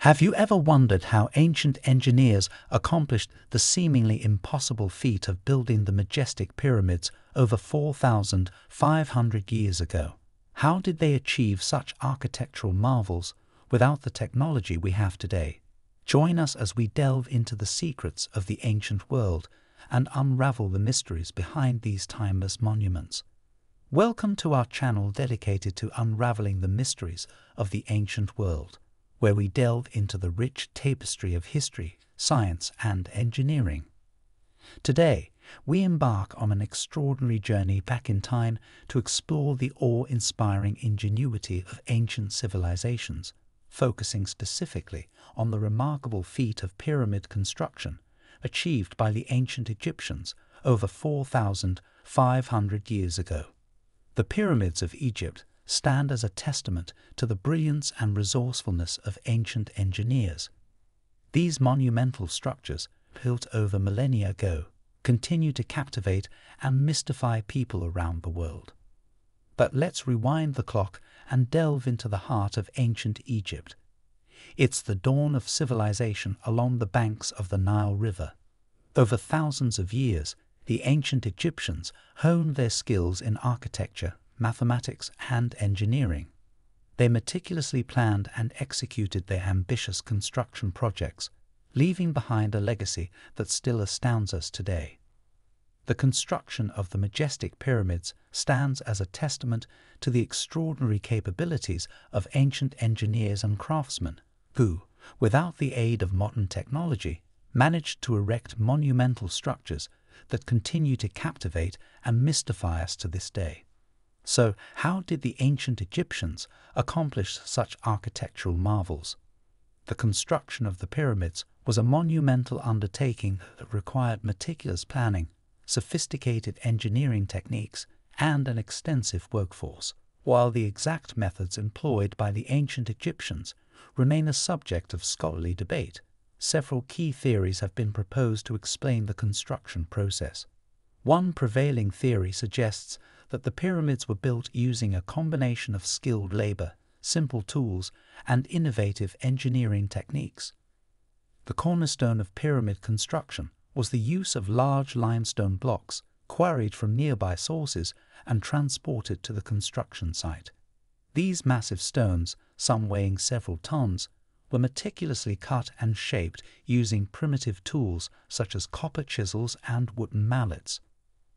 Have you ever wondered how ancient engineers accomplished the seemingly impossible feat of building the majestic pyramids over 4,500 years ago? How did they achieve such architectural marvels without the technology we have today? Join us as we delve into the secrets of the ancient world and unravel the mysteries behind these timeless monuments. Welcome to our channel dedicated to unraveling the mysteries of the ancient world where we delve into the rich tapestry of history, science, and engineering. Today, we embark on an extraordinary journey back in time to explore the awe inspiring ingenuity of ancient civilizations, focusing specifically on the remarkable feat of pyramid construction achieved by the ancient Egyptians over 4,500 years ago. The pyramids of Egypt stand as a testament to the brilliance and resourcefulness of ancient engineers. These monumental structures, built over millennia ago, continue to captivate and mystify people around the world. But let's rewind the clock and delve into the heart of ancient Egypt. It's the dawn of civilization along the banks of the Nile River. Over thousands of years, the ancient Egyptians honed their skills in architecture mathematics, and engineering. They meticulously planned and executed their ambitious construction projects, leaving behind a legacy that still astounds us today. The construction of the majestic pyramids stands as a testament to the extraordinary capabilities of ancient engineers and craftsmen who, without the aid of modern technology, managed to erect monumental structures that continue to captivate and mystify us to this day. So, how did the ancient Egyptians accomplish such architectural marvels? The construction of the pyramids was a monumental undertaking that required meticulous planning, sophisticated engineering techniques, and an extensive workforce, while the exact methods employed by the ancient Egyptians remain a subject of scholarly debate. Several key theories have been proposed to explain the construction process. One prevailing theory suggests that the pyramids were built using a combination of skilled labor, simple tools, and innovative engineering techniques. The cornerstone of pyramid construction was the use of large limestone blocks quarried from nearby sources and transported to the construction site. These massive stones, some weighing several tons, were meticulously cut and shaped using primitive tools such as copper chisels and wooden mallets.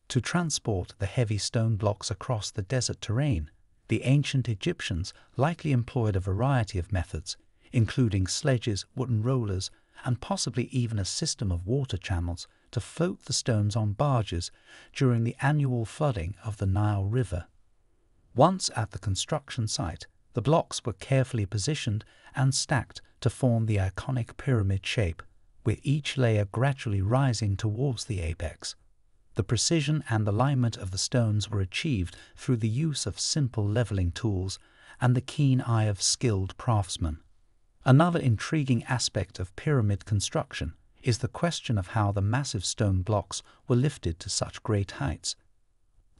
To transport the heavy stone blocks across the desert terrain, the ancient Egyptians likely employed a variety of methods, including sledges, wooden rollers, and possibly even a system of water channels to float the stones on barges during the annual flooding of the Nile River. Once at the construction site, the blocks were carefully positioned and stacked to form the iconic pyramid shape, with each layer gradually rising towards the apex. The precision and alignment of the stones were achieved through the use of simple leveling tools and the keen eye of skilled craftsmen. Another intriguing aspect of pyramid construction is the question of how the massive stone blocks were lifted to such great heights.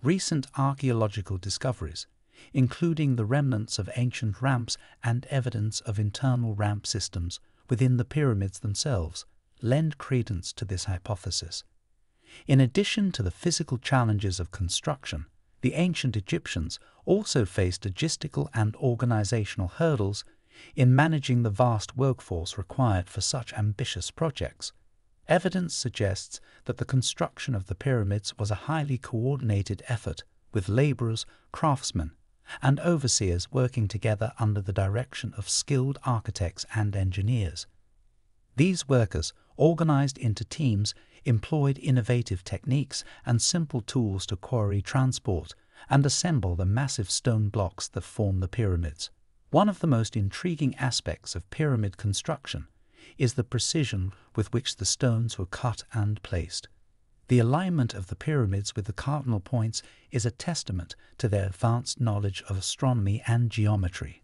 Recent archaeological discoveries, including the remnants of ancient ramps and evidence of internal ramp systems within the pyramids themselves, lend credence to this hypothesis. In addition to the physical challenges of construction, the ancient Egyptians also faced logistical and organizational hurdles in managing the vast workforce required for such ambitious projects. Evidence suggests that the construction of the pyramids was a highly coordinated effort with laborers, craftsmen, and overseers working together under the direction of skilled architects and engineers. These workers, organized into teams, employed innovative techniques and simple tools to quarry transport and assemble the massive stone blocks that form the pyramids. One of the most intriguing aspects of pyramid construction is the precision with which the stones were cut and placed. The alignment of the pyramids with the cardinal points is a testament to their advanced knowledge of astronomy and geometry.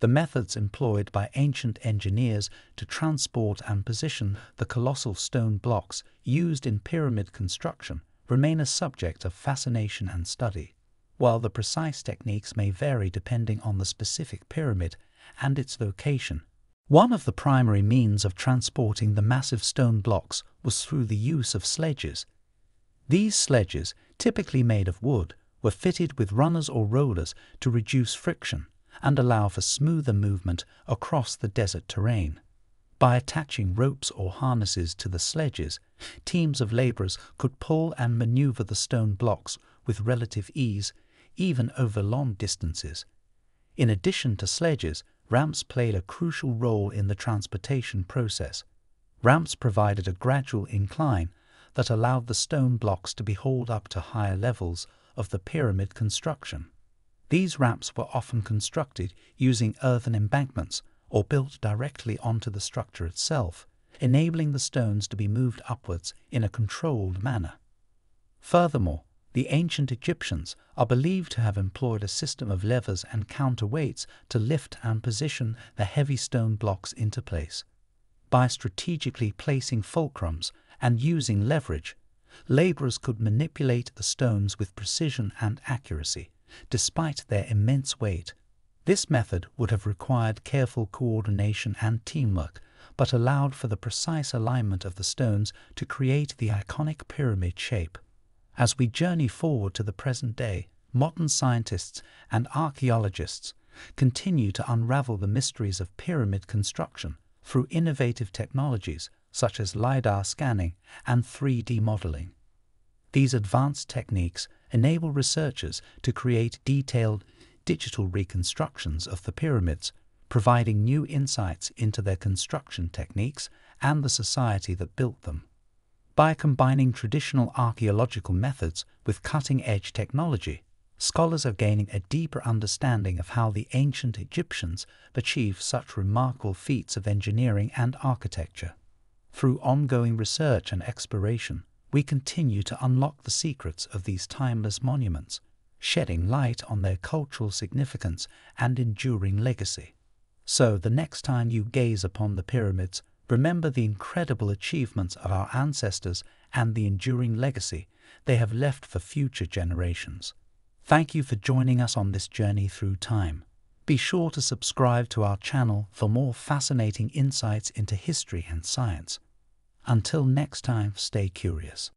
The methods employed by ancient engineers to transport and position the colossal stone blocks used in pyramid construction remain a subject of fascination and study. While the precise techniques may vary depending on the specific pyramid and its location, One of the primary means of transporting the massive stone blocks was through the use of sledges. These sledges, typically made of wood, were fitted with runners or rollers to reduce friction and allow for smoother movement across the desert terrain. By attaching ropes or harnesses to the sledges, teams of laborers could pull and maneuver the stone blocks with relative ease, even over long distances. In addition to sledges, ramps played a crucial role in the transportation process. Ramps provided a gradual incline that allowed the stone blocks to be hauled up to higher levels of the pyramid construction. These ramps were often constructed using earthen embankments or built directly onto the structure itself, enabling the stones to be moved upwards in a controlled manner. Furthermore, the ancient Egyptians are believed to have employed a system of levers and counterweights to lift and position the heavy stone blocks into place. By strategically placing fulcrums and using leverage, laborers could manipulate the stones with precision and accuracy, despite their immense weight. This method would have required careful coordination and teamwork, but allowed for the precise alignment of the stones to create the iconic pyramid shape. As we journey forward to the present day, modern scientists and archaeologists continue to unravel the mysteries of pyramid construction through innovative technologies such as LiDAR scanning and 3D modeling. These advanced techniques enable researchers to create detailed digital reconstructions of the pyramids, providing new insights into their construction techniques and the society that built them. By combining traditional archaeological methods with cutting edge technology, scholars are gaining a deeper understanding of how the ancient Egyptians achieved such remarkable feats of engineering and architecture. Through ongoing research and exploration, we continue to unlock the secrets of these timeless monuments, shedding light on their cultural significance and enduring legacy. So, the next time you gaze upon the pyramids, Remember the incredible achievements of our ancestors and the enduring legacy they have left for future generations. Thank you for joining us on this journey through time. Be sure to subscribe to our channel for more fascinating insights into history and science. Until next time, stay curious.